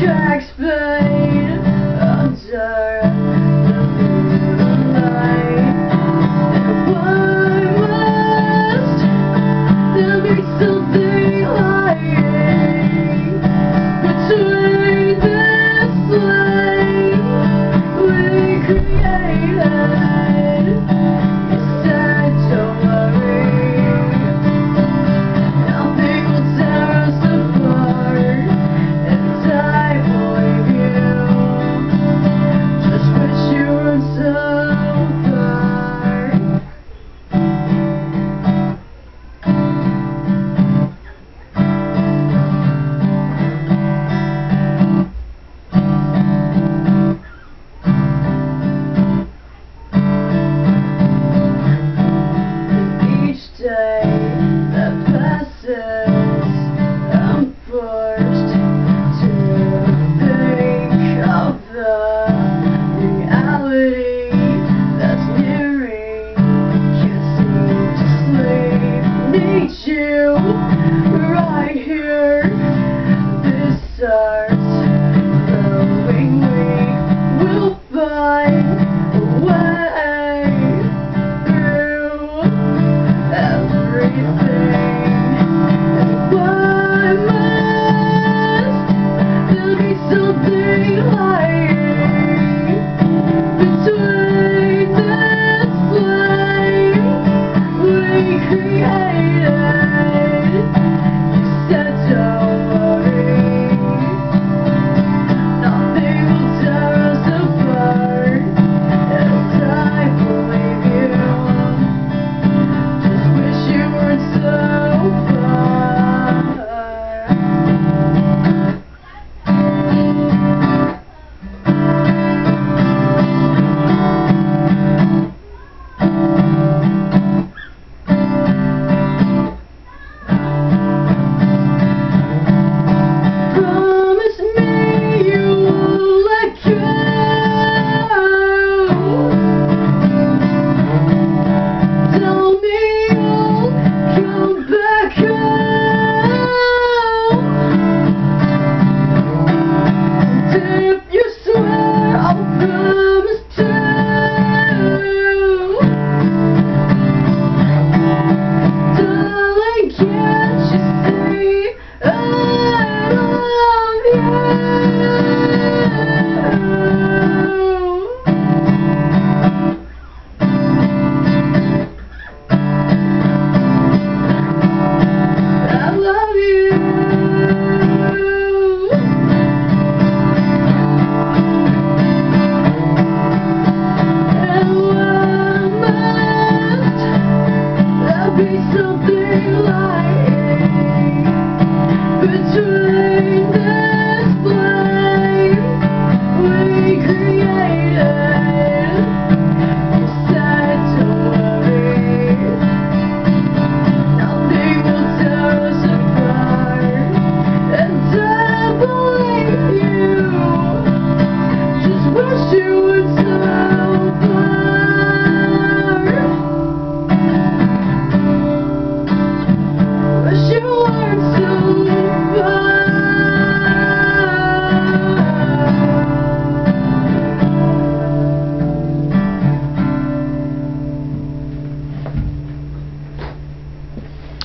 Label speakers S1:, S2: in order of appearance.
S1: your to